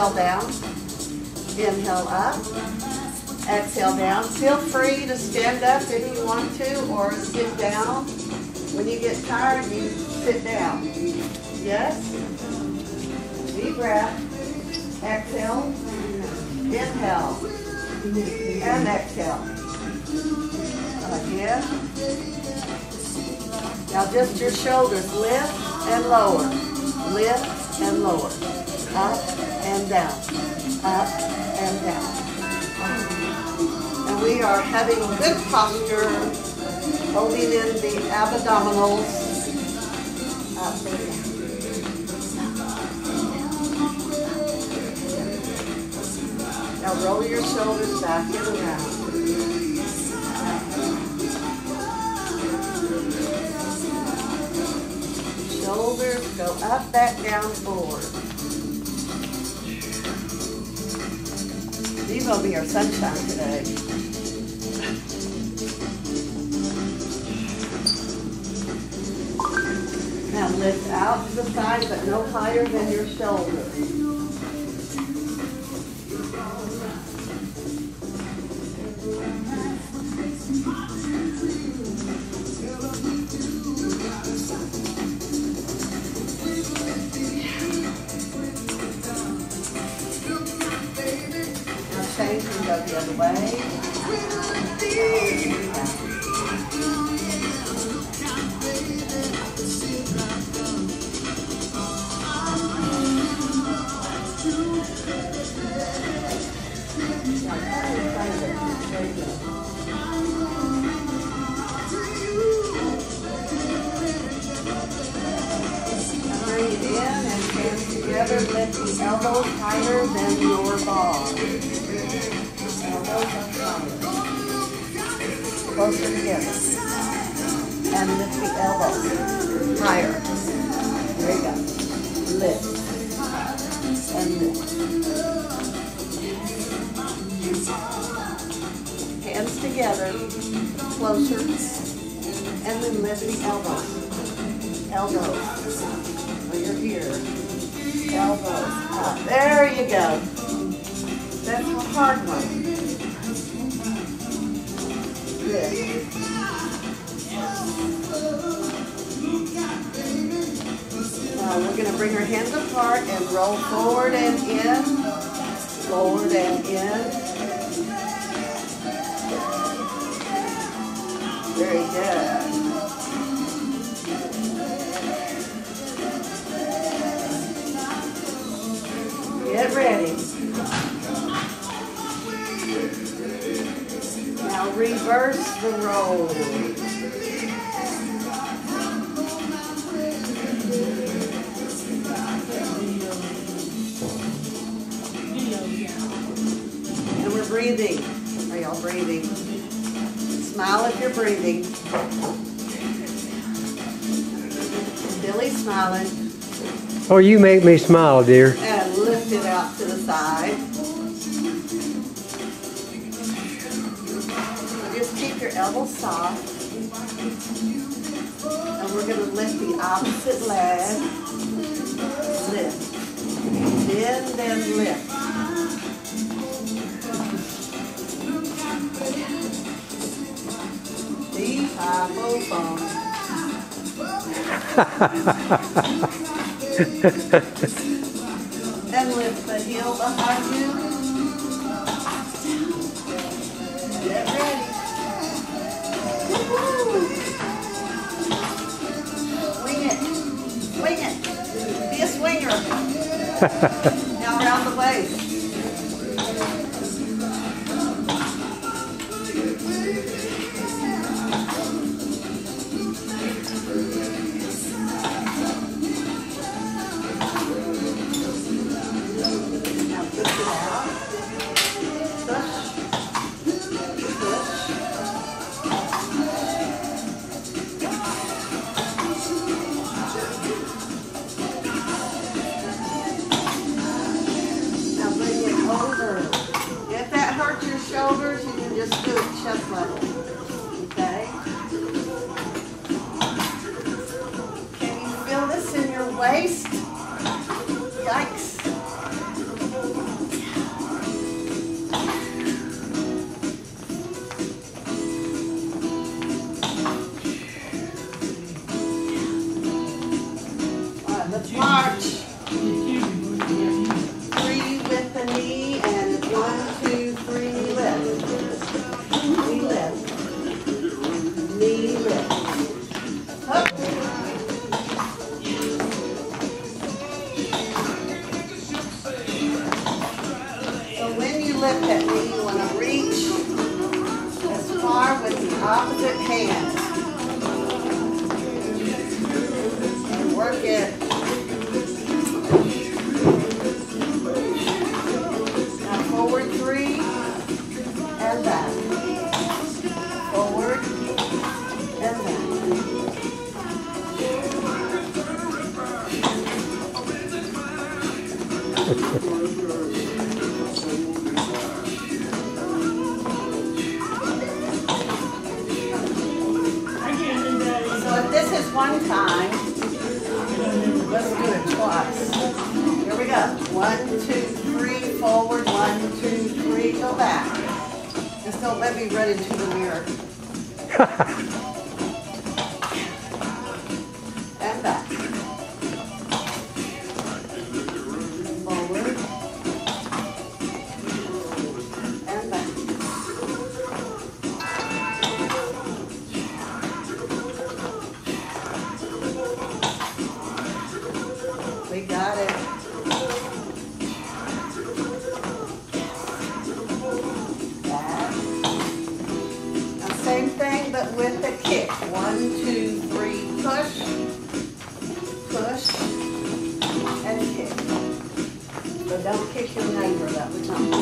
Exhale down. Inhale up. Exhale down. Feel free to stand up if you want to or sit down. When you get tired, you sit down. Yes? Deep breath. Exhale. Inhale. And exhale. Again. Now just your shoulders lift and lower. Lift and lower. Up and down. Up and down. And we are having good posture, holding in the abdominals. Up and down. Now roll your shoulders back and around. Shoulders go up, back, down, forward. These will be our sunshine today. Now lift out to the side, but no higher than your shoulders. Other way. It in and hands together. Lift the elbows higher than your Closer together. And lift the elbows higher. There you go. Lift. And lift. Hands together. Closer. And then lift the elbows. Elbows. Well, you're here. Elbows up. There you go. That's a hard one. Now we're going to bring our hands apart and roll forward and in. Forward and in. Very good. Get ready. Now reverse the roll. Breathing. Are y'all breathing? Smile if you're breathing. Billy's smiling. Oh, you make me smile, dear. and lift it out to the side. Just keep your elbows soft. And we're going to lift the opposite leg. Lift. Bend and lift. And lift the heel behind you. Get ready. Woo-hoo. It. Swing it. Be a swinger. now around the waist.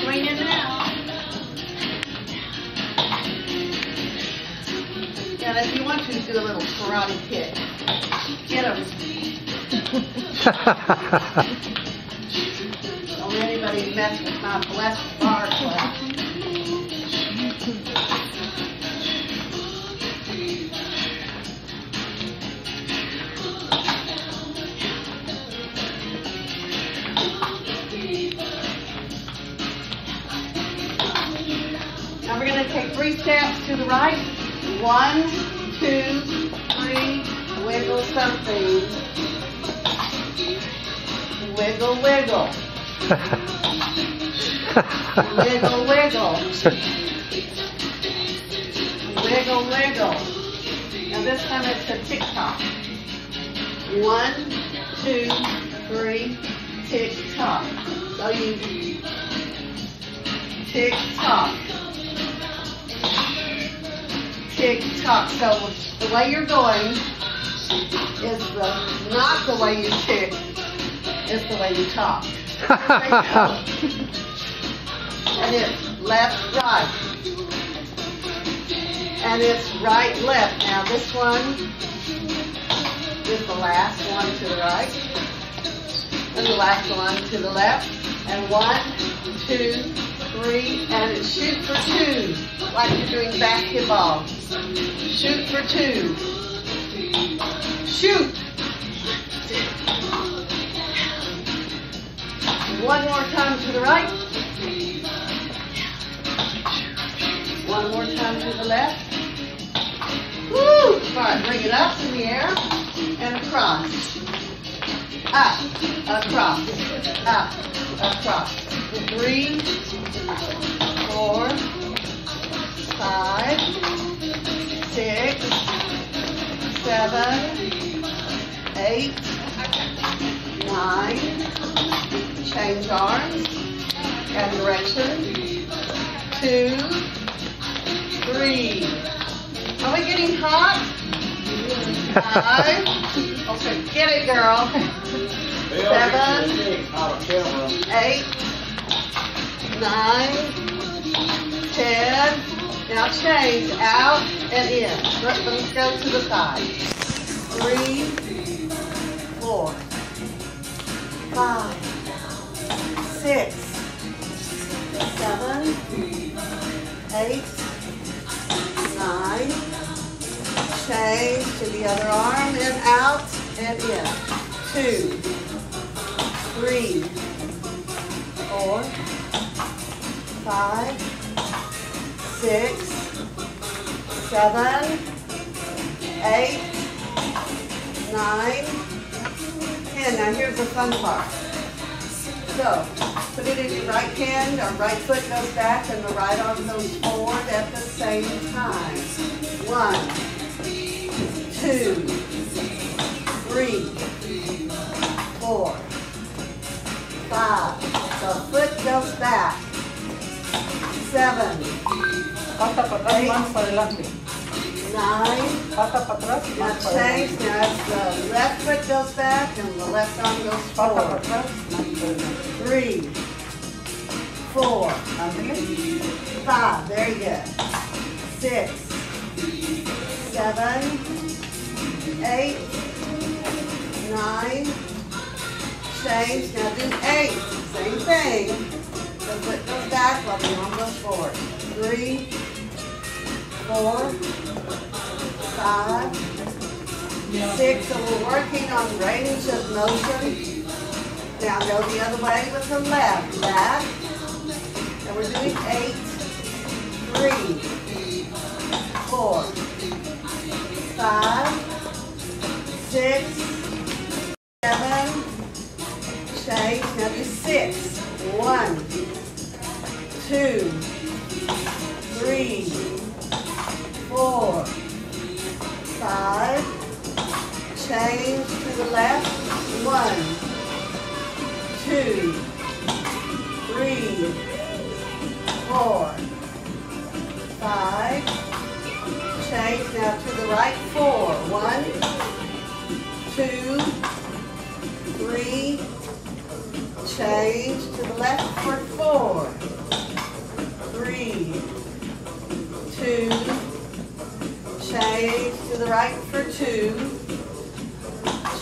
Swinging now. And if you want to, do a little karate kick. Get 'em. Don't let anybody mess with my blessed bar class. We're gonna take three steps to the right. One, two, three, wiggle something. Wiggle, wiggle. Wiggle, wiggle. Wiggle, wiggle. Now this time it's a tick tock. One, two, three, tick tock. So you tick tock. Tick tock. So the way you're going is the not the way you tick, it's the way you talk. and it's left, right. And it's right, left. Now this one is the last one to the right. And the last one to the left. And one, two, three, and shoot for two, like you're doing basketball. Shoot for two. Shoot. One more time to the right. One more time to the left. Woo! All right, bring it up in the air and across. Up, across, up, across. Three, four, five, six, seven, eight, nine, change arms and direction. Two, three. Are we getting hot? Five. Okay, get it, girl. Seven, eight, nine, ten. Now change out and in. Let- Let's go to the side. Three, four, five, six, seven, eight, nine. Change to the other arm and out and in. Two, three, four, five, six, seven, eight, nine, ten. Now here's the fun part. So, put it in your right hand, our right foot goes back and the right arm goes forward at the same time. One, two, three, four, five. The foot goes back. Seven, Pata para atrás, manos para adelante. nine, Pata para atrás, Now change, now the left foot goes back and the left arm goes forward. atrás, manos para adelante. Three, four, five, very good. Six, seven, eight, nine, change, now do eight, same thing. The foot goes back while the arm goes forward. Three, four, five, six, so we're working on range of motion. Now go the other way with the left, back. And we're doing eight, three, four, five, six, seven, okay? Now do six. One, two, three, four, five. Change to the left. One, two, three, four, five. Change now to the right. Four. One, two, three, Change to the left for four, three, two. Change to the right for two.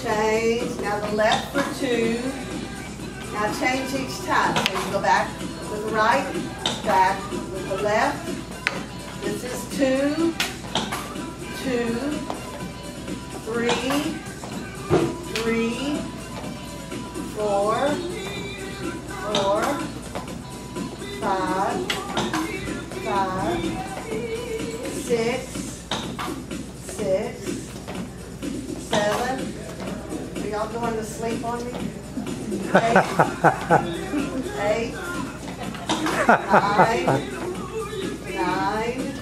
Change, now the left for two. Now change each time. So you go back with the right, back with the left. This is two, two, Eight, nine, nine,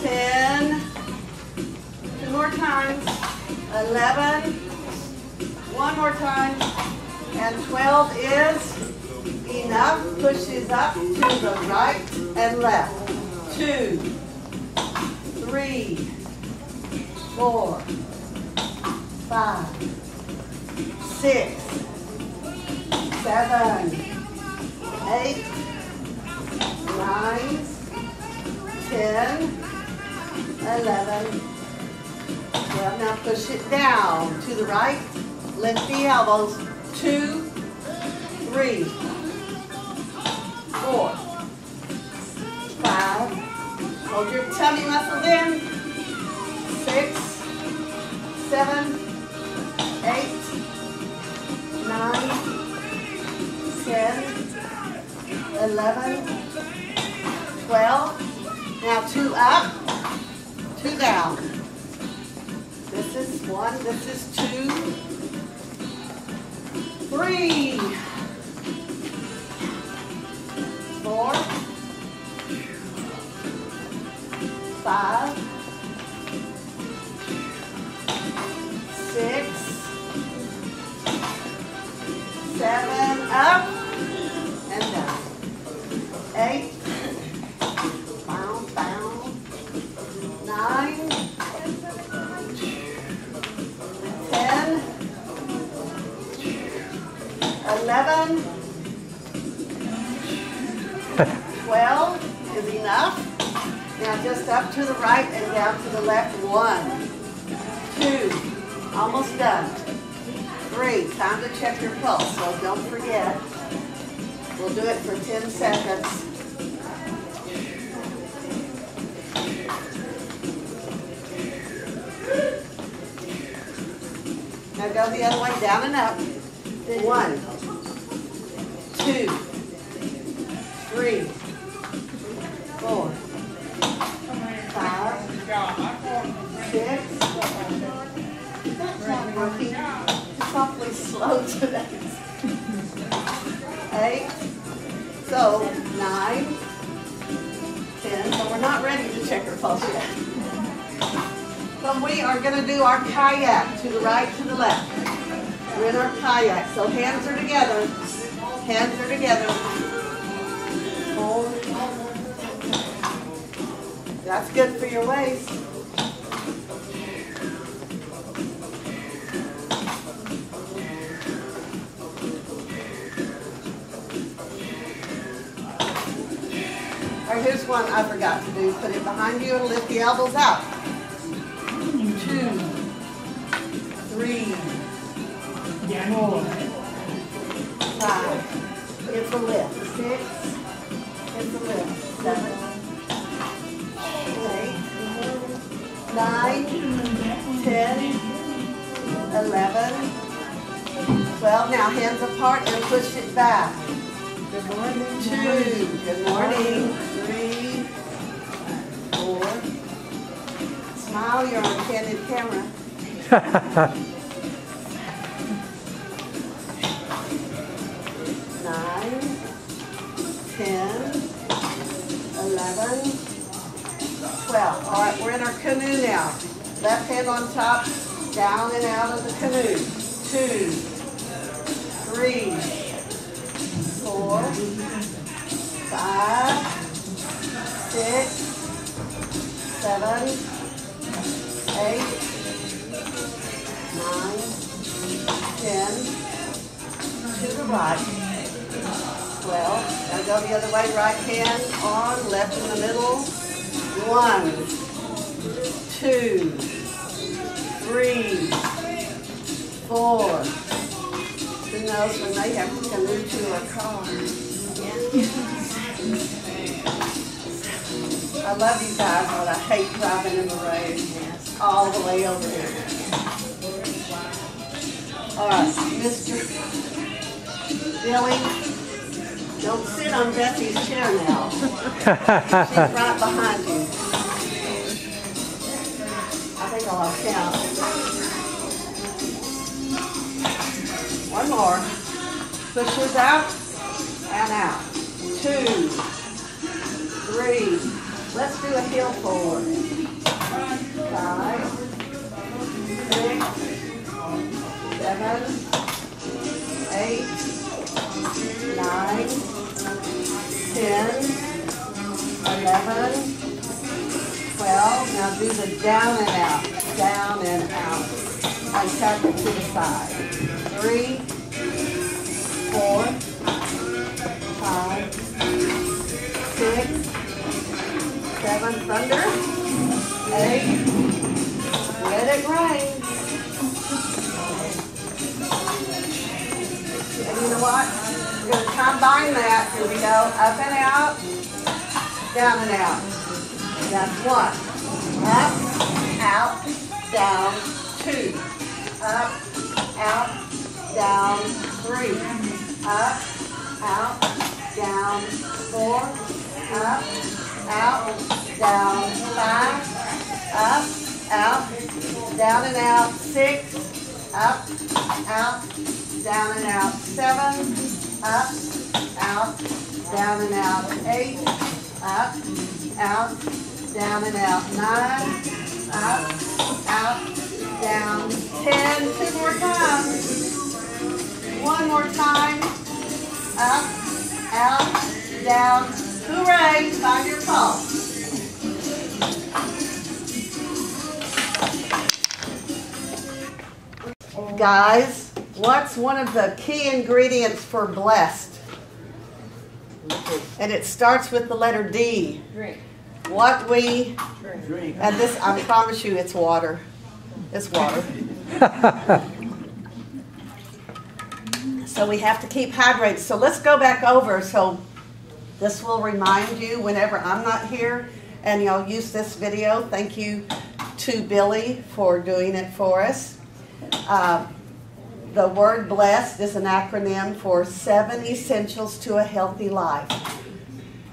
ten, two more times, eleven, one more time, and twelve is enough. Pushes up to the right and left. Elbows. Two, three, four, five. Hold your tummy muscles in. Five, six, seven, up and down. Eight, bound, bound, nine, ten, eleven, twelve is enough. Now just up to the right and down to the left. One, two, almost done. Three, time to check your pulse, so don't forget. We'll do it for 10 seconds. Now go the other way, down and up. One, two, three, today. Eight. So nine, ten. So we're not ready to check our pulse yet. So we are going to do our kayak to the right, to the left. We're in our kayak. So hands are together. Hands are together. Hold. That's good for your waist. One I forgot to do. Put it behind you and lift the elbows out. Two, three, four, five. It's a lift. Six. It's a lift. Seven. Eight. Nine. Ten. Eleven. Twelve. Now hands apart and push it back. Good morning. Two. Good morning. Smile, you're on candid camera. Nine. Ten. Eleven. Twelve. All right, we're in our canoe now. Left hand on top, down and out of the canoe. Two. Three. Four. Five. Six. Seven. Eight, nine, ten, to the right. Twelve. Now go the other way, right hand on, left in the middle. One, two, three, four. Who knows when they have to canoe to a car? I love you guys, but I hate driving in the rain. All the way over here. All right, Mr. Billy, don't sit on Bessie's chair now. She's right behind you. I think I'll count. One more. Push yours out and out. Two, three. Let's do a heel forward. Five, six, seven, eight, nine, ten, eleven, twelve. Now do the down and out, down and out. And tap it to the side. Three, four, five, six, seven, thunder, eight, let it rain. And you know what? We're gonna combine that. Here we go, up and out, down and out. That's one. Up, out, down, two. Up, out, down, three. Up, out, down, four. Up, out, down, five. Up, out, down and out, six. Up, out, down and out, seven. Up, out, down and out, eight. Up, out, down and out, nine. Up, out, down, ten. Two more times. One more time. Up, out, down. Hooray, find your pulse. Guys, what's one of the key ingredients for blessed? And it starts with the letter D. Drink. What we, Drink. and this, I promise you, it's water. It's water. So we have to keep hydrated. So let's go back over. So this will remind you whenever I'm not here and y'all use this video. Thank you to Billy for doing it for us. Uh, the word blessed is an acronym for seven essentials to a healthy life.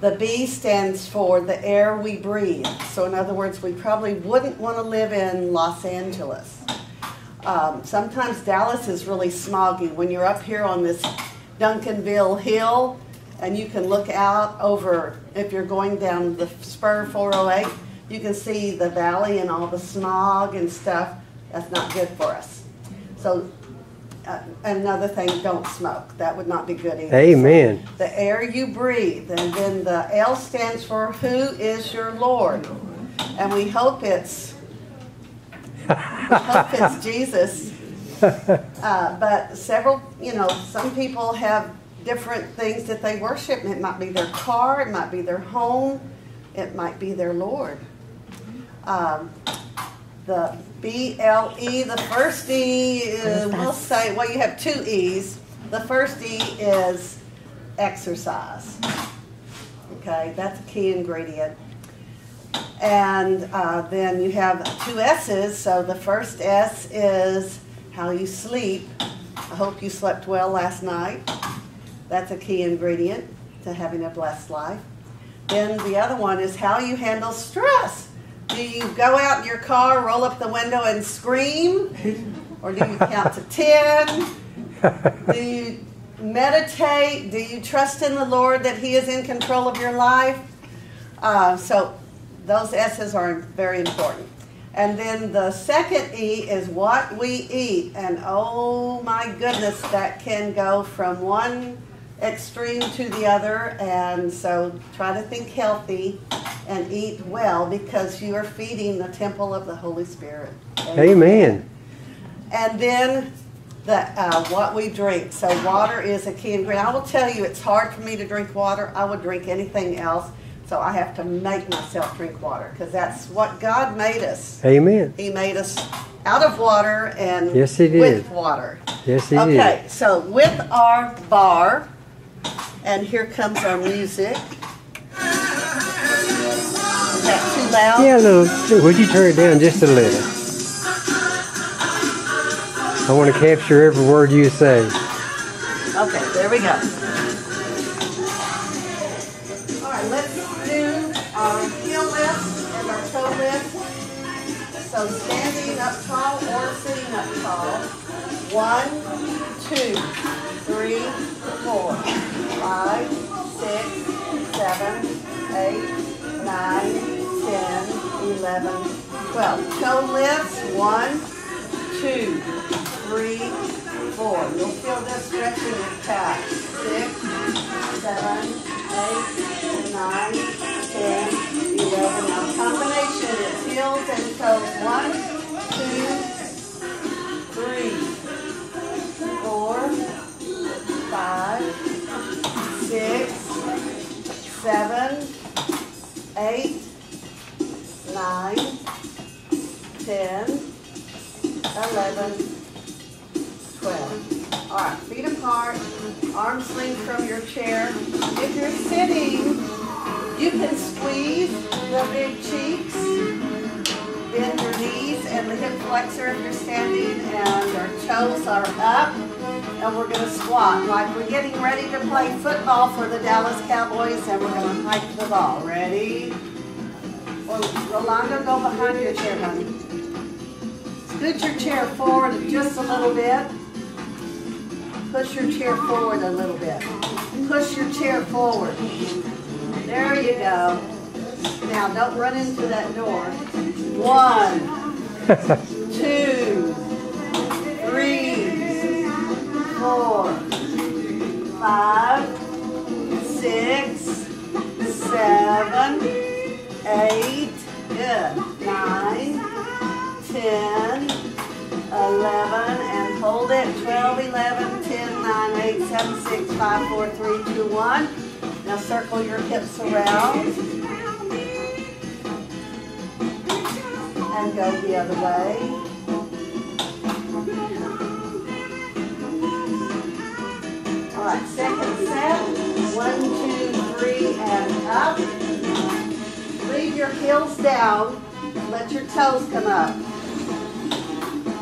The B stands for the air we breathe. So, in other words, we probably wouldn't want to live in Los Angeles. Um, sometimes Dallas is really smoggy. When you're up here on this Duncanville Hill and you can look out over, if you're going down the spur 408, you can see the valley and all the smog and stuff. That's not good for us. So, uh, another thing, don't smoke. That would not be good either. Amen. The air you breathe. And then the L stands for who is your Lord. And we hope it's we hope it's Jesus. Uh, but several, you know, some people have different things that they worship. It might be their car, it might be their home, it might be their Lord. Um, the B L E, the first E, uh, we'll say, well, you have two E's. The first E is exercise. Okay, that's a key ingredient. And uh, then you have two S's. So the first S is how you sleep. I hope you slept well last night. That's a key ingredient to having a blessed life. Then the other one is how you handle stress. Do you go out in your car, roll up the window, and scream? Or do you count to 10? Do you meditate? Do you trust in the Lord that He is in control of your life? Uh, so those S's are very important. And then the second E is what we eat. And oh my goodness, that can go from one extreme to the other, and so try to think healthy and eat well because you are feeding the temple of the Holy Spirit. Amen. And then the uh, what we drink. So water is a key ingredient. I will tell you, it's hard for me to drink water. I would drink anything else, so I have to make myself drink water because that's what God made us. Amen. He made us out of water and Yes, He did. with water. Yes, He Okay, did. so with our bar, and here comes our music. Is that too loud? Yeah, a little. Would you turn it down just a little? I want to capture every word you say. Okay, there we go. All right, let's do our heel lift and our toe lift. So standing up tall or sitting up tall. One, two, three, four, five, six, seven, eight, nine, ten, eleven, twelve. Toe lifts. One, two, three, four. You'll feel this stretching your calf. Six, seven, eight, nine, ten, eleven. Now combination is heels and toes. One, two, six, seven, eight, nine, ten, 11, 12. All right, feet apart, arms linked from your chair. If you're sitting, you can squeeze the big cheeks, bend your knees and the hip flexor if you're standing, and your toes are up. And we're going to squat like we're getting ready to play football for the Dallas Cowboys, and we're going to hike the ball. Ready? Well, Rolando, go behind your chair, honey. Scoot your chair forward just a little bit. Push your chair forward a little bit. Push your chair forward. There you go. Now, don't run into that door. One, two, four, five, six, seven, eight, good, nine, 10, 11, and hold it, 12, 11, 10, 9, 8, 7, 6, 5, 4, 3, 2, 1. Now circle your hips around. And go the other way. All right, second set. One, two, three, and up. Leave your heels down. Let your toes come up.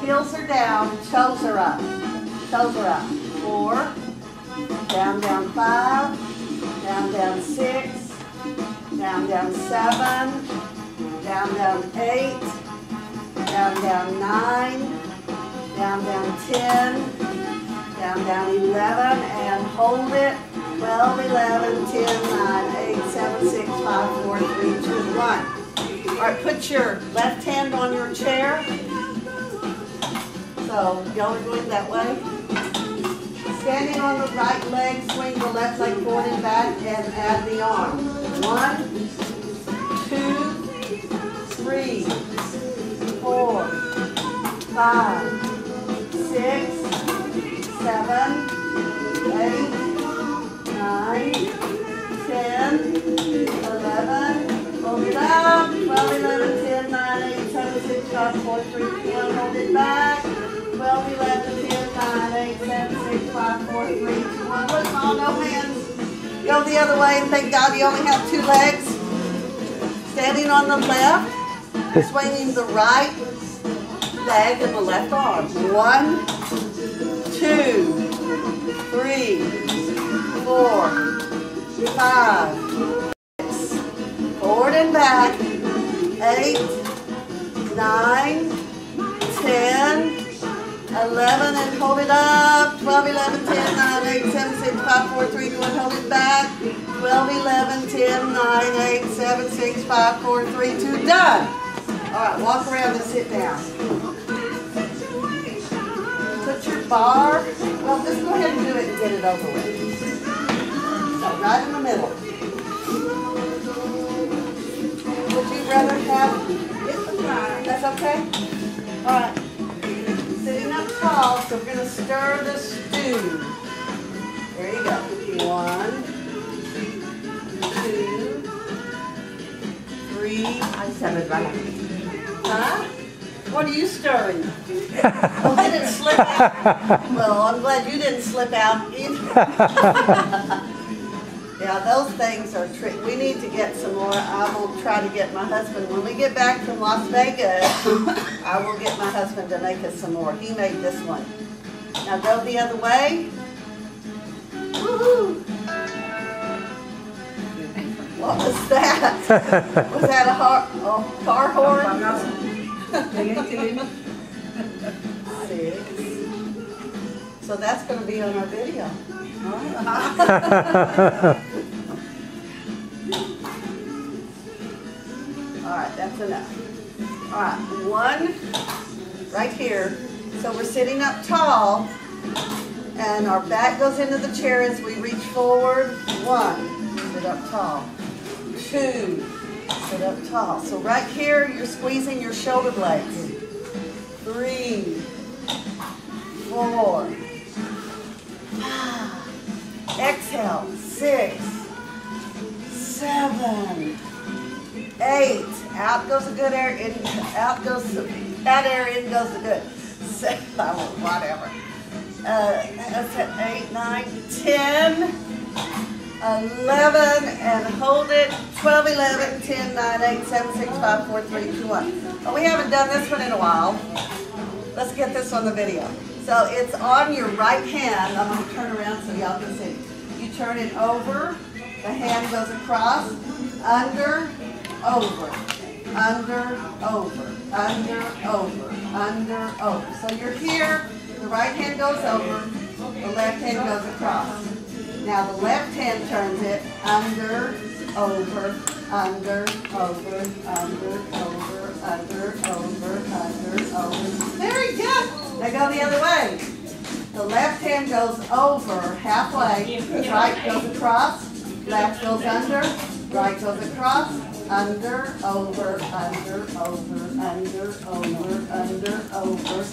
Heels are down, toes are up. Toes are up. Four, down, down five, down, down six, down, down seven, down, down eight, down, down nine, down, down ten, down, down 11, and hold it. 12, 11, 10, 9, 8, 7, 6, 5, 4, 3, 2, 1. All right, put your left hand on your chair. So y'all are going that way. Standing on the right leg, swing the left leg forward and back and add the arm. One, two, three, four, five, six, seven, eight, nine, ten, eleven, hold it up, twelve, eleven, ten, nine, eight, seven, six, five, four, three, two, one, hold it back, twelve, eleven, ten, nine, eight, seven, six, five, four, three, two, one, look, all no hands. Go the other way and thank God you only have two legs. Standing on the left, swinging the right leg and the left arm. One, two, three, four, five, six, forward and back, eight, nine, ten, eleven, and hold it up, twelve, eleven, ten, nine, eight, seven, six, five, four, three, two, one, hold it back, twelve, eleven, ten, nine, eight, seven, six, five, four, three, two, done. All right, walk around and sit down. Your bar, well, just go ahead and do it and get it over with. middle, right in the middle. Would you rather have, that's okay? All right. Sitting up tall, so we're gonna stir the stew. There you go. One, two, three, I said right. huh? What are you stirring? Oh, did it slip out? Well, I'm glad you didn't slip out either. Yeah, those things are tricky. We need to get some more. I will try to get my husband, when we get back from Las Vegas, I will get my husband to make us some more. He made this one. Now go the other way. Woo-hoo. What was that? Was that a har, a car horn? So that's gonna be on our video. All right, that's enough. All right, one right here. So we're sitting up tall and our back goes into the chair as we reach forward. One, sit up tall. Two, sit up tall. So right here, you're squeezing your shoulder blades. Three, four, five. Exhale, six, seven, eight. Out goes the good air, in, out goes the bad air, in goes the good. Seven, whatever. Uh, eight, nine, ten, eleven, and hold it. Twelve, eleven, ten, nine, eight, seven, six, five, four, three, two, one. But we haven't done this one in a while. Let's get this on the video. So it's on your right hand. I'm gonna turn around so y'all can see. You turn it over, the hand goes across, under, over, under, over, under, over, under, over. So you're here, the right hand goes over, the left hand goes across. Now the left hand turns it under, over, under, over, under, over, under, over, under, over. Very good. Now go the other way. The left hand goes over halfway, right goes across, left goes under, right goes across, under, over, under, over, under, over, under, over.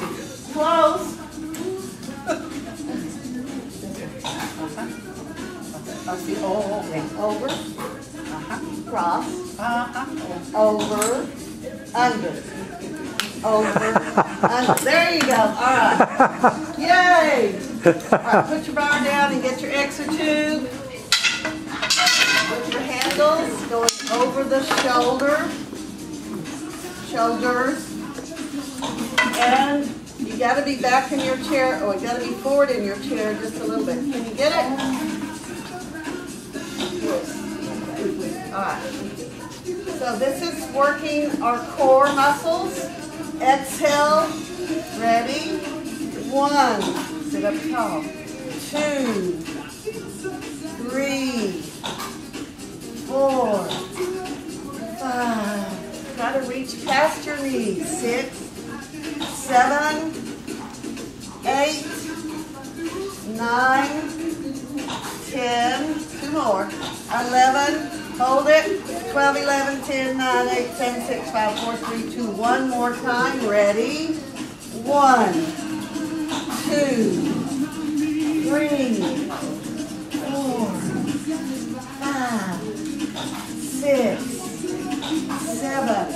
Close. I see, oh, oh, oh okay, over, uh-huh, cross, uh-huh. over, under, over, under. There you go, all right. Yay! All right, put your bar down and get your exotube. Put your handles going over the shoulder, shoulders. And you gotta be back in your chair, or you gotta be forward in your chair just a little bit. Can you get it? Alright. So this is working our core muscles. Exhale. Ready? One. Sit up tall. Two. Three. Four. Five. Try to reach past your knees. Six. Seven. Eight. Nine. Ten. More. Eleven. Hold it. Twelve, eleven, ten, nine, eight, seven, six, five, four, three, two. One more time. Ready? One. Two. Three. Four. Five. Six. Seven.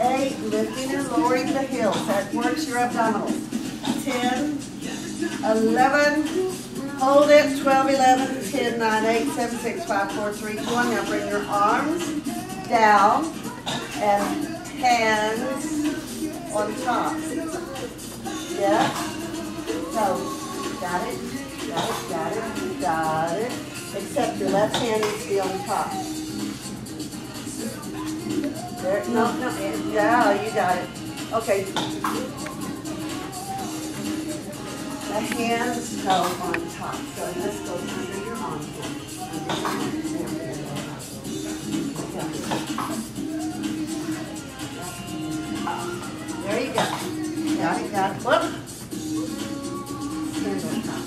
Eight. Lifting and lowering the heels. That works your abdominals. Ten. Eleven. Hold it, 12, 11, 10, 9, 8, 7, 6, 5, 4, 3, 2, 1. Now bring your arms down and hands on top. Yeah? So, got it, got it, got it, got it. Except your left hand needs to be on top. There, no, no, yeah, you got it. Okay, the hands go on top, so this goes under your armpit. There you go. Got it, got it. Whoop. Hands on top.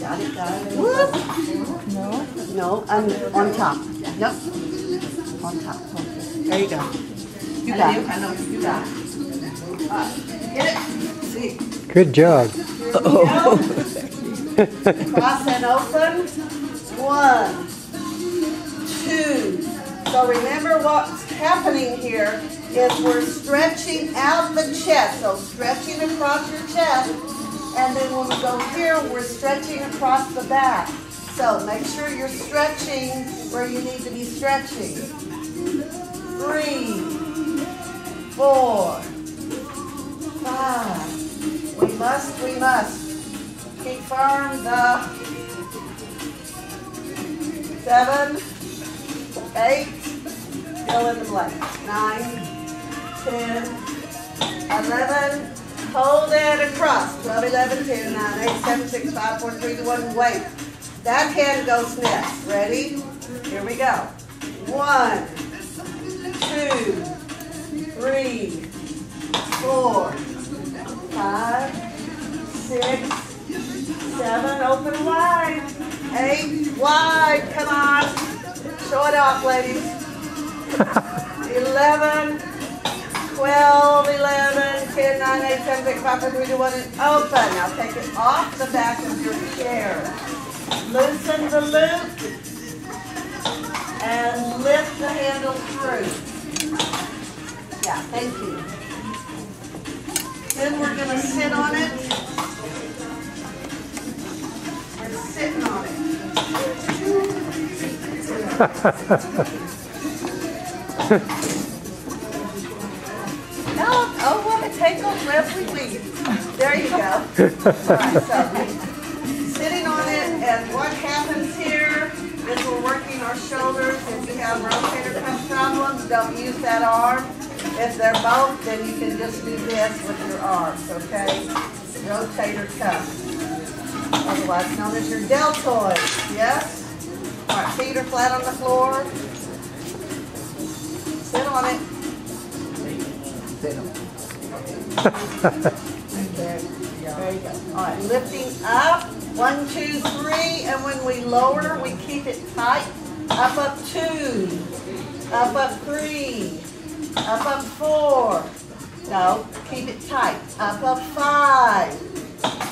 Got Got it, got it. Whoop. No. No, on, on top. Yep. On top. There you go. You got it. You got it. Good job. Cross and open. One, two. So remember what's happening here is we're stretching out the chest. So stretching across your chest. And then when we go here, we're stretching across the back. So make sure you're stretching where you need to be stretching. Three, four, five. We must, we must. Keep firm the seven, eight, fill in the blank. Nine, ten, eleven, hold it across. Twelve, eleven, ten, nine, eight, seven, six, five, four, three, two, one, wait. That hand goes next. Ready? Here we go. One, two, three, four, five, six, seven, open wide, eight, wide, come on, show it off, ladies. Eleven, twelve, eleven, ten, nine, eight, seven, six, five, four, three, two, one, and open. Now take it off the back of your chair. Loosen the loop and lift the handle through. Yeah, thank you. Then we're gonna sit on it. We're sitting on it. No, oh, what a take off every week. There you go. Right, so sitting on it, and what happens here is we're working our shoulders. If you have rotator cuff problems, don't use that arm. If they're both, then you can just do this with your arms, okay? Rotator cuff. Otherwise known as your deltoid, yes? All right, feet are flat on the floor. Sit on it. There there you go. All right, lifting up, one, two, three, and when we lower, we keep it tight. Up, up two, up, up three, up, up four. No, keep it tight. Up, up five,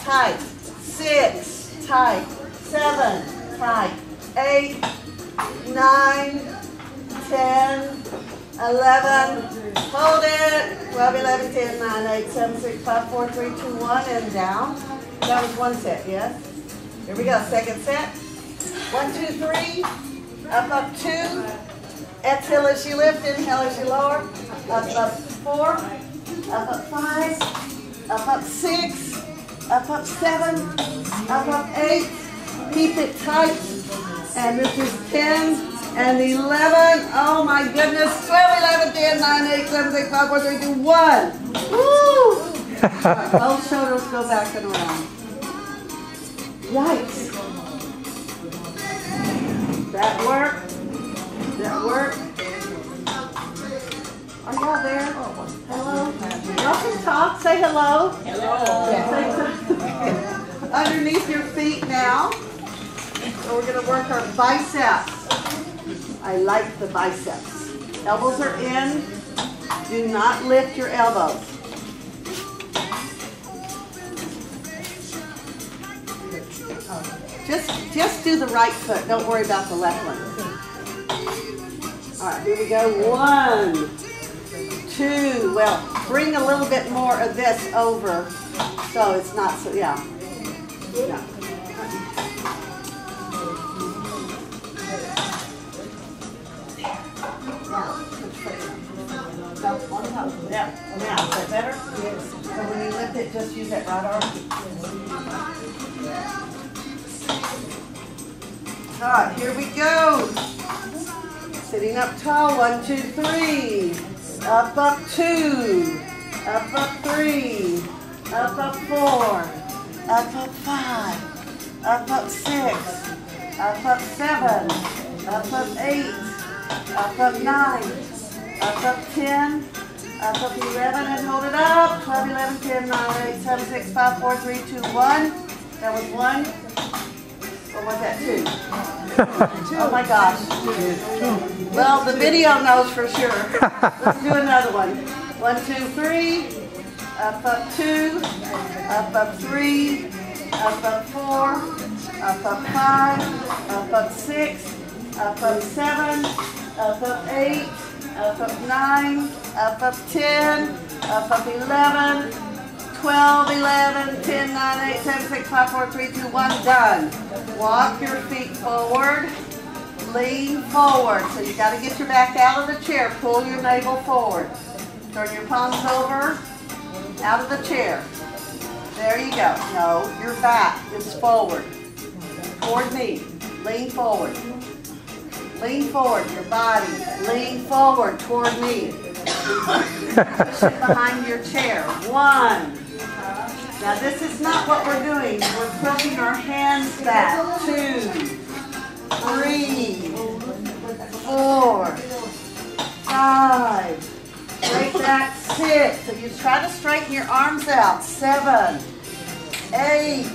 tight. Six, tight. Seven, tight. Eight, nine, ten, eleven, hold it. Twelve, eleven, ten, nine, eight, seven, six, five, four, three, two, one, and down. That was one set, yes? Here we go, second set. One, two, three, up, up two. Exhale as you lift, inhale as you lower. Up, up four, up, up five, up, up six, up, up seven, up, up eight. Keep it tight. And this is 10 and 11. Oh my goodness. 12, 11, 10, 9, 8, 7, 6, 5, 4, 3, 2, 1. Woo! Both shoulders go back and around. Yikes. That That work? Are y'all there? Hello? Y'all can talk. Say hello. Hello. Underneath your feet now. So we're gonna work our biceps. I like the biceps. Elbows are in. Do not lift your elbows. Just, just do the right foot. Don't worry about the left one. All right, here we go. One, two. Well, bring a little bit more of this over so it's not so, yeah. Yeah. Yeah, now, is that better? Yes. So when you lift it, just use that right arm. All right, here we go. Sitting up tall, one, two, three. Up, up, two. Up, up, three. Up, up, four. Up, up, five. Up, up, six. Up, up, seven. Up, up, eight. Up, up, nine. Up, up, ten. Up, up, eleven, and hold it up. Twelve, eleven, ten, nine, eight, seven, six, five, four, three, two, one. That was one. Was that two? Oh my gosh. Well, the video knows for sure. Let's do another one. One, two, three. Up, up, two. Up, up, three. Up, up, four. Up, up, five. Up, up, six. Up, up, seven. Up, up, eight. Up, up, nine. Up, up, ten. Up, up, eleven. 12, 11, 10, 9, 8, 7, 6, 5, 4, 3, 2, 1, done. Walk your feet forward, lean forward. So you got to get your back out of the chair. Pull your navel forward. Turn your palms over, out of the chair. There you go. No, your back is forward. Toward me. Lean forward. Lean forward, your body. Lean forward toward me. Behind your chair. One. Now this is not what we're doing. We're pushing our hands back. Two, three, four, five. Straight back six. So you try to straighten your arms out. Seven, eight,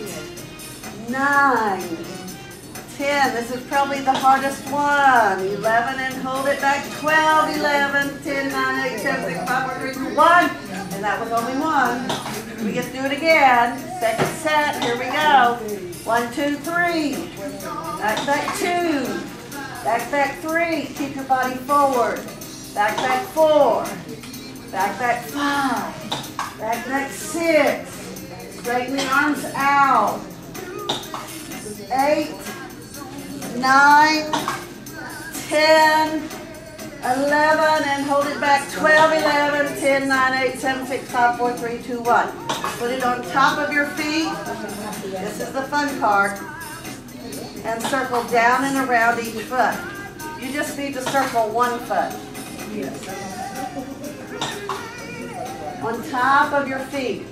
nine, ten. This is probably the hardest one. Eleven and hold it back. Twelve, eleven, ten, nine, eight, seven, six, five, four, three, two, one. And that was only one. We get to do it again. Second set. Here we go. One, two, three. Back, back, two. Back, back, three. Keep your body forward. Back, back, four. Back, back, five. Back, back, six. Straighten the arms out. Eight, nine, ten, 11, and hold it back, 12, 11, 10, 9, 8, 7, 6, 5, 4, 3, 2, 1. Put it on top of your feet. This is the fun part. And circle down and around each foot. You just need to circle one foot. On top of your feet.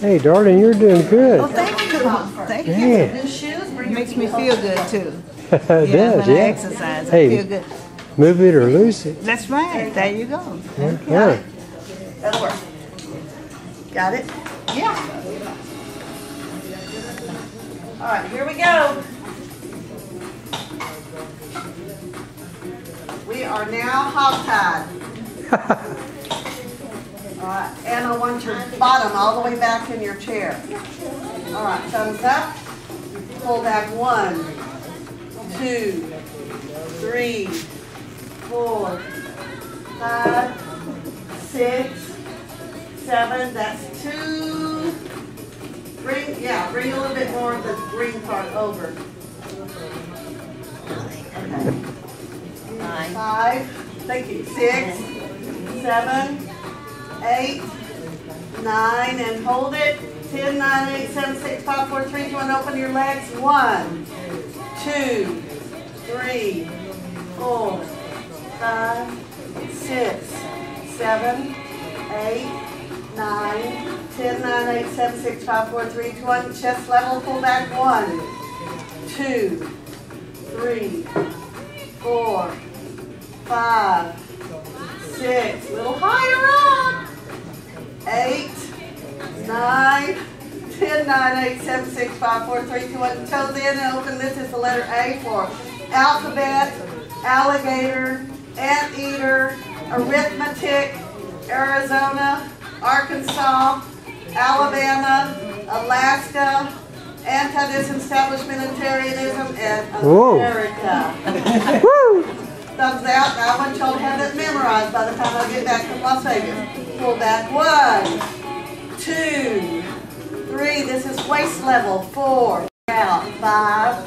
Hey, darling, you're doing good. Thank you. Thank you. Yeah, New shoes? Bring Makes me feel good too. it Yeah, does, when I yeah. exercise, I Hey. feel good. Move it or lose it. That's right. There you go. Yeah. That'll work. Got it? Yeah. All right, here we go. We are now hog-tied. All right, and I want your bottom all the way back in your chair. All right, thumbs up. Pull back one, two, three, four, five, six, seven. That's two. Bring, yeah, bring a little bit more of the green part over. Okay. Five, thank you, six, seven, eight, nine, and hold it. Ten, nine, eight, seven, six, five, four, three, two, one. Open your legs. One, two, three, four, five, six, seven, eight, nine, ten, nine, eight, seven, six, five, four, three, two, one. Chest level, pull back. One, two, three, four, five, six, little higher up. Eight, nine, ten, nine, eight, seven, six, five, four, three, two, one. Toes in and open. This is the letter A for alphabet, alligator, anteater, arithmetic, Arizona, Arkansas, Alabama, Alaska, anti-disestablishmentarianism, and America. Thumbs out. I want y'all to have that memorized by the time I get back from Las Vegas. Pull back. One, two, three. This is waist level. Four. Out. Five,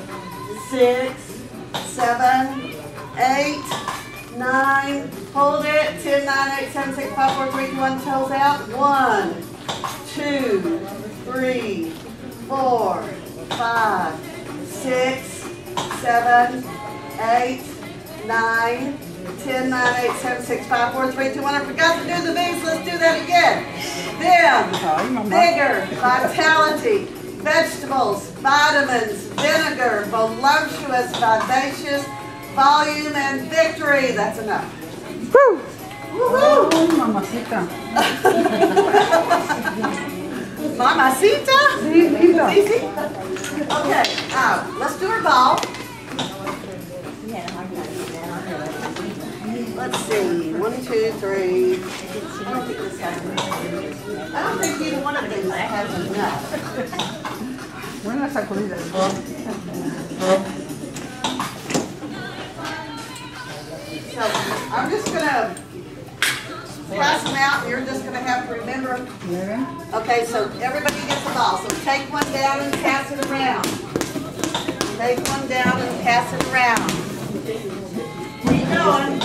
six, seven, eight, nine. Hold it. Ten, nine, eight, seven, six, five, four, three, two, one. Toes out. One, two, three, four, five, six, seven, eight, nine, ten, nine, eight, seven, six, five, four, three, two, one. I forgot to do the V's. Let's do that again. Vim, vigor, vitality, vegetables, vitamins, vinegar, voluptuous, vivacious, volume, and victory. That's enough. Woo! Woo-hoo. mamacita. Mamacita? Sí, lindo. Easy? Okay, uh, let's do our ball. Let's see, one, two, three. I don't think this has- I don't think either one of these has enough. Buena sacudida. So I'm just gonna pass them out, and you're just gonna have to remember. Okay, so everybody gets a ball, so take one down and pass it around. Take one down and pass it around. Keep going,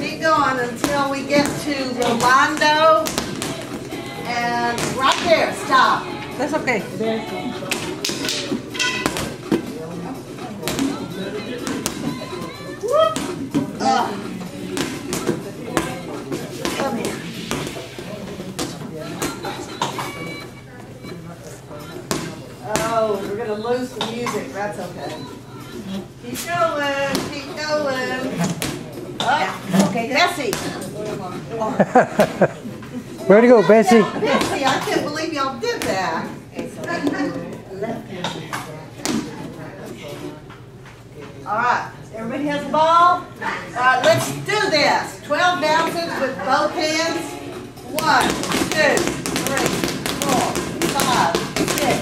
keep going until we get to Rolando. And right there, stop. That's okay. Come here. Oh, we're gonna lose the music, that's okay. Keep going, keep going. Okay, Bessie. Way to go, Bessie. Bessie, I can't believe y'all did that. All right, everybody has a ball? All right, let's do this. Twelve bounces with both hands. One, two, three, four, five, six,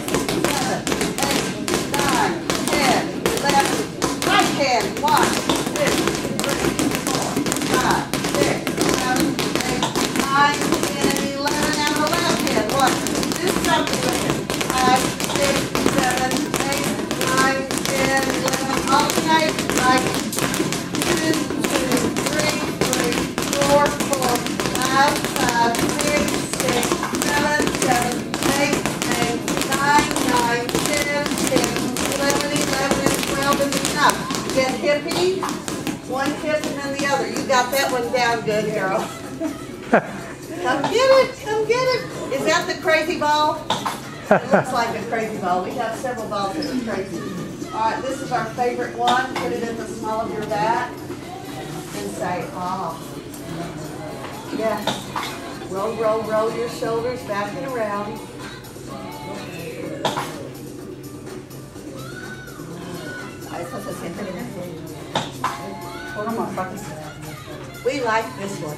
seven, eight, nine, ten, eleven. Right hand, one, got that one down good, girl. Come get it, come get it. Is that the crazy ball? It looks like a crazy ball. We have several balls that are crazy. All right, this is our favorite one. Put it in the small of your back and say, oh. Yes. Roll, roll, roll your shoulders back and around. Ay, eso se siente bien. Puro más fácil. We like this one.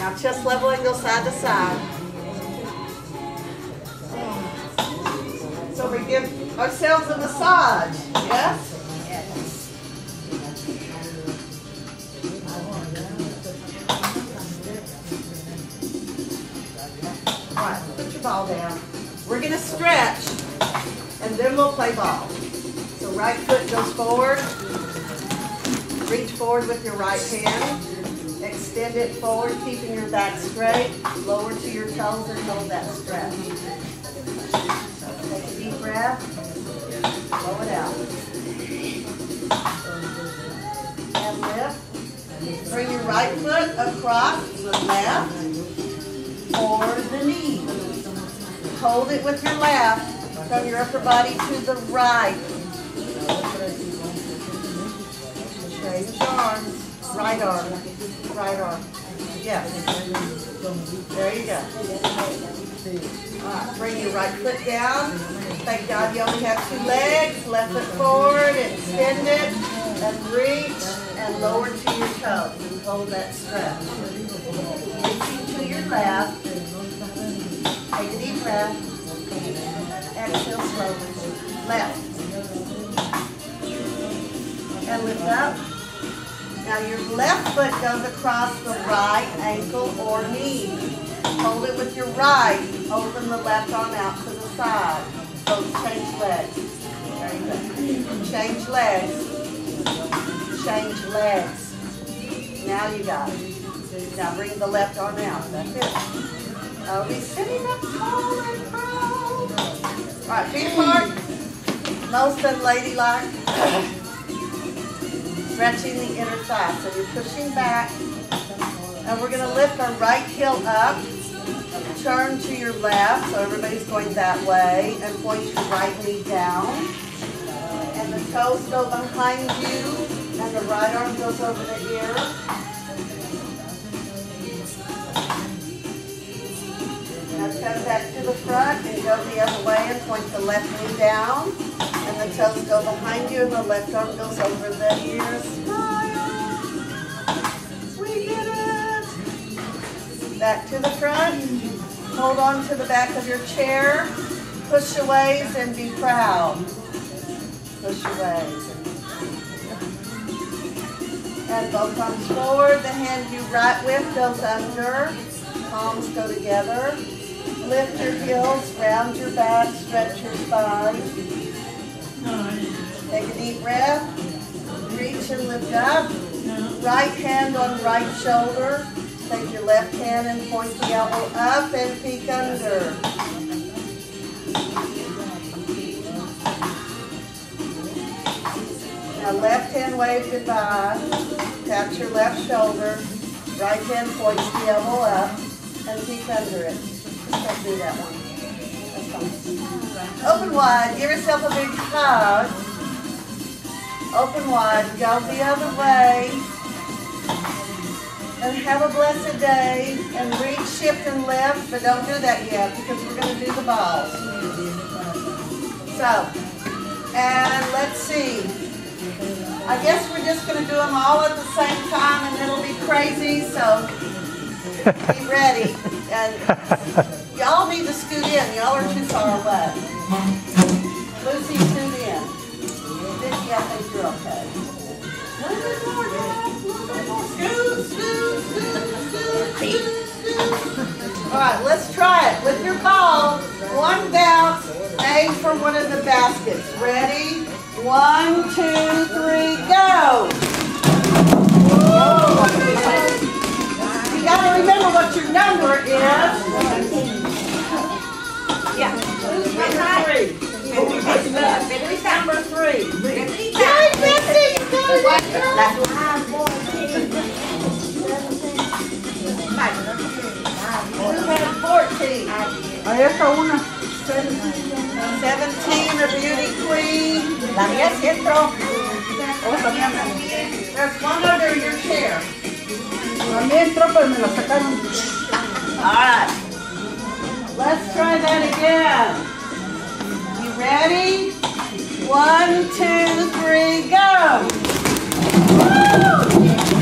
Now chest level and go side to side. Give ourselves a massage, yes? All right, put your ball down. We're gonna stretch, and then we'll play ball. So right foot goes forward, Reach forward with your right hand. Extend it forward, keeping your back straight. Lower to your toes and hold that stretch. Deep breath. Blow it out. And lift. Bring your right foot across the left or the knee. Hold it with your left from your upper body to the right. Change arms, right arm, right arm. Yes. There you go. Bring your right foot down. Thank God you only have two legs. Left foot forward, extend it, and reach, and lower to your toes. And hold that stretch. Reaching to your left. Take a deep breath. Exhale slowly. Left. And lift up. Now your left foot goes across the right ankle or knee. Hold it with your right. Open the left arm out to the side. So change legs. Change legs. Change legs. Now you got it. Now bring the left arm out. That's it. Are we sitting up tall and proud? All right, feet apart. Most unladylike stretching the inner thigh. So you're pushing back. And we're going to lift our right heel up turn to your left, so everybody's going that way, and point your right knee down. And the toes go behind you, and the right arm goes over the ear. Now come back to the front and go the other way and point the left knee down. And the toes go behind you, and the left arm goes over the ears. back to the front. Hold on to the back of your chair. Push your and be proud. Push your. And both arms forward. The hand you right with goes under. Palms go together. Lift your heels, round your back, stretch your spine. Take a deep breath. Reach and lift up. Right hand on right shoulder. Take your left hand and point the elbow up and peek under. Now left hand wave goodbye. Tap your left shoulder. Right hand points the elbow up and peek under it. Don't do that one. Open wide. Give yourself a big hug. Open wide. Go the other way. And have a blessed day. And reach, shift, and lift. But don't do that yet because we're going to do the balls. So, and let's see. I guess we're just going to do them all at the same time and it'll be crazy. So, be ready. And y'all need to scoot in. Y'all are too far away. Lucy, scoot in. Vicky, I think you're okay. More, all right, let's try it with your ball. One bounce, aim for one of the baskets. Ready? One, two, three, go. You gotta remember what your number is. Yeah. Number three. Number three. Number three. 14. Está una. 17 or beauty queen. La 10 entró. There's one under your chair. La mía pero me sacaron. Alright. Let's try that again. You ready? One, two, three, go! Woo!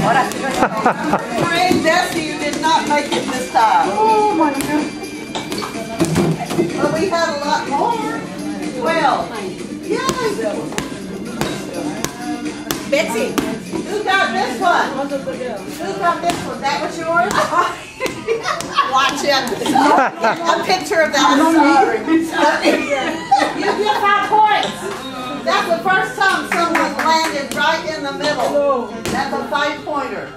Hooray, Bessie, you did not make it this time. Oh, my God. But we had a lot more. Twelve. Yay! Betsy. Who got this one? Who got this one? That was yours? Watch it. A picture of that. Sorry. You get five points. That's the first time someone landed right in the middle. That's a five pointer.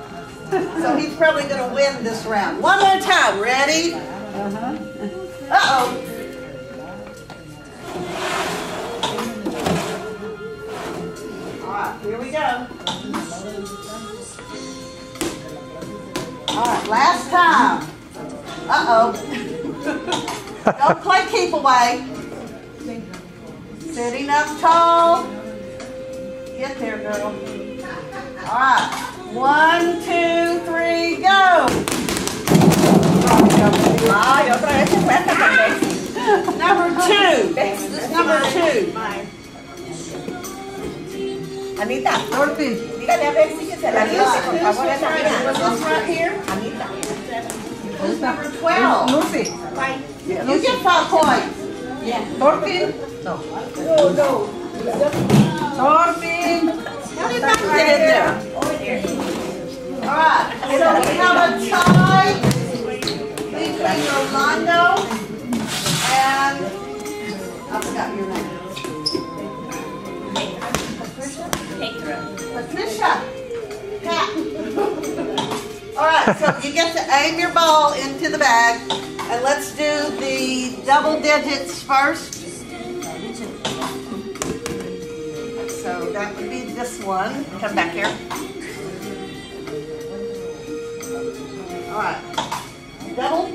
So he's probably gonna win this round. One more time. Ready? Uh-huh. Uh-oh. All right, here we go. All right, last time. Uh-oh. Don't play keep away. Sitting up tall. Get there, girl. All right. One, two, three, go. Ay, otra vez se fue hasta con Betsy. Number two. This is number two. Anita, Dorothy. dígale a que se la Who's, por favor, esa right here? Was mira. this right here? Anita. Who's number 12? Lucy. You get five points. Thorfinn. No. No, no. Thorfinn. How did that get in there? All right, so we have a tie between Orlando and, I forgot your name. Patricia? Patricia. Pat. All right, so you get to aim your ball into the bag, and let's do the double digits first. So that would be this one. Come back here. All right. Double?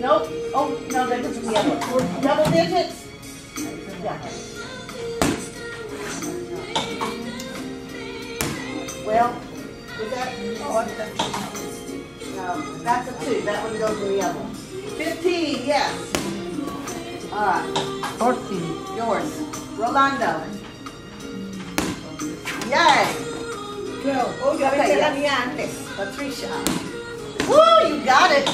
Nope. Oh, no, that was the other one. Double digits? Yeah. Well, was that, oh, that's, no, that's a two. That one goes in the other one. 15, yes. All right, 14. yours. Rolando. Yay. 12. Oh, yo Okay, aventé la yeah. mía antes. Patricia. Woo, you got it.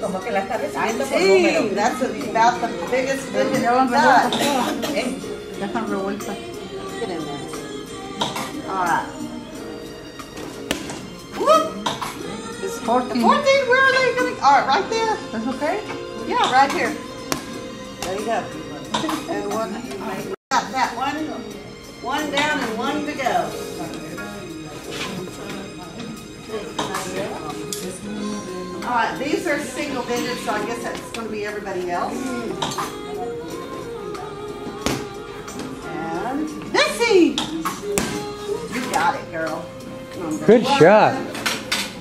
Como que la está recibiendo por número. That's about the biggest thing Ya van done. revueltas. Eh, Ya están revueltas. Get in there. All right. Whoop. This 14. 14, where are they going to? All right, right there. ¿Es okay? Yeah, right here. There you go. And one, got that one. One down and one to go. All right, these are single digits, so I guess that's going to be everybody else. And Dixie! Got it, girl. Number Good one, shot.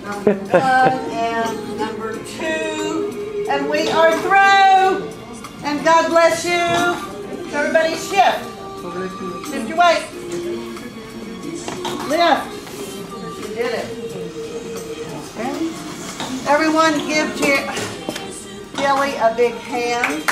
Number one and number two. And we are through. And God bless you. Everybody shift. Shift your weight. Lift. You did it. Okay. Everyone give Je- Jelly a big hand.